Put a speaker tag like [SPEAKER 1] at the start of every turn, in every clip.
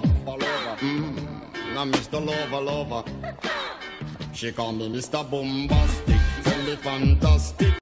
[SPEAKER 1] lover. Mm. Now Mr. Lover, lover. She call me Mr. Boombastic, tell me fantastic.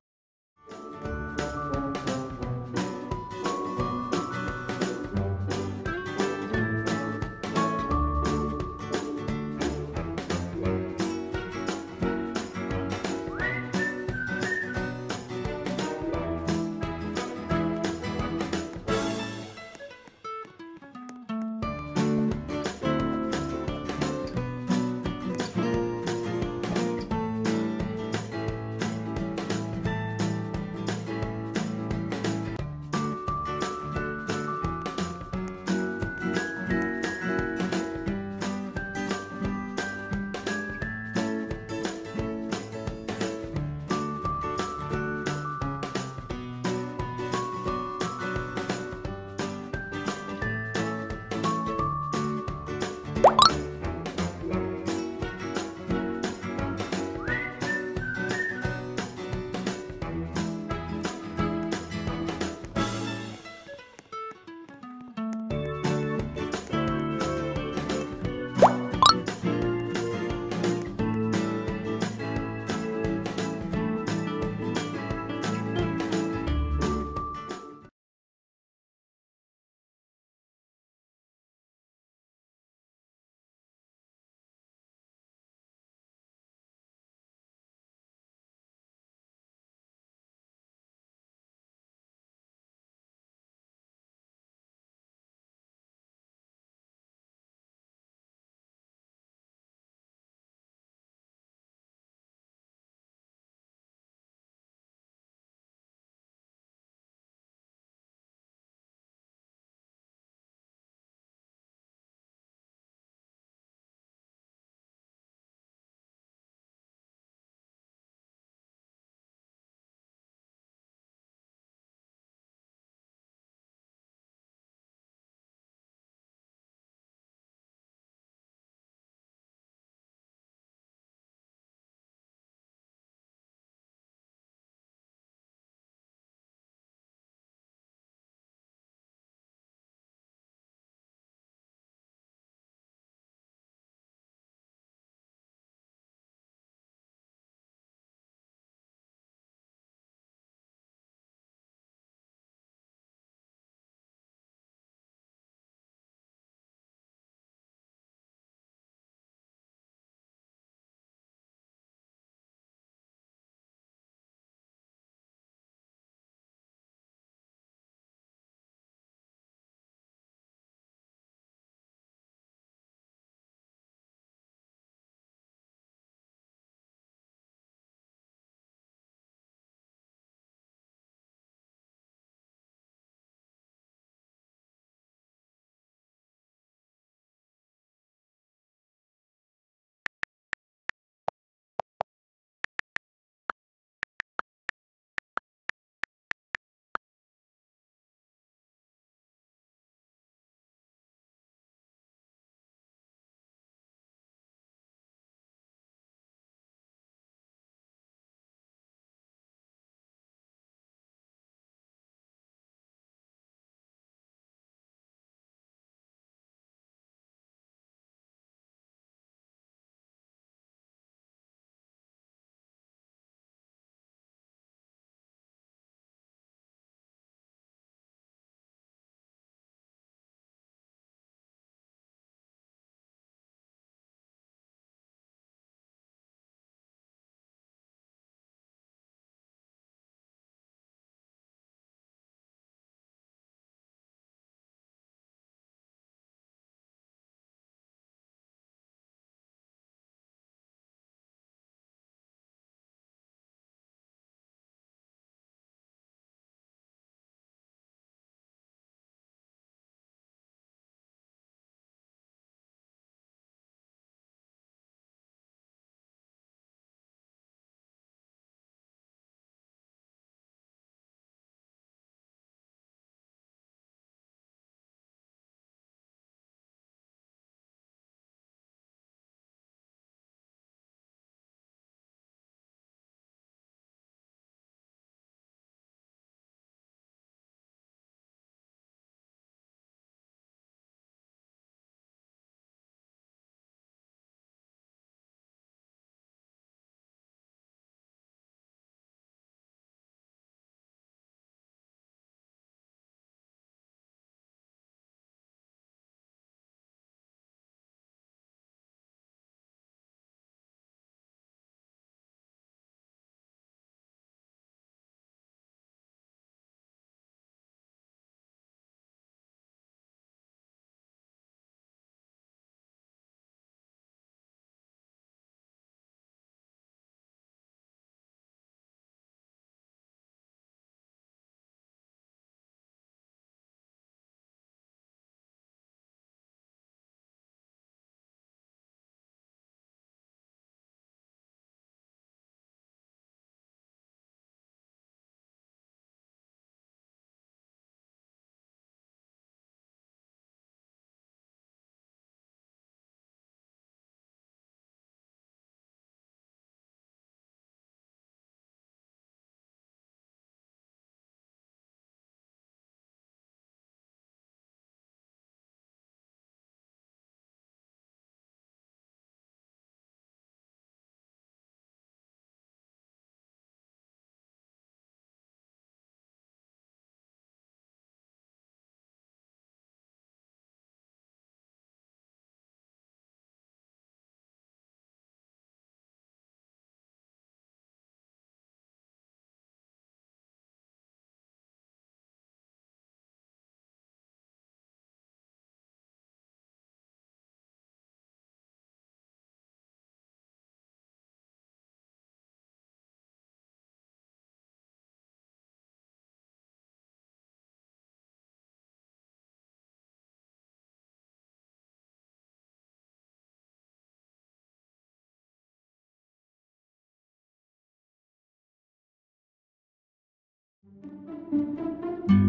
[SPEAKER 2] Música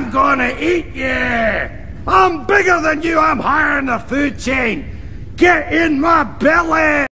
[SPEAKER 2] I'm gonna eat you. I'm bigger than you. I'm higher in the food chain. Get in my belly.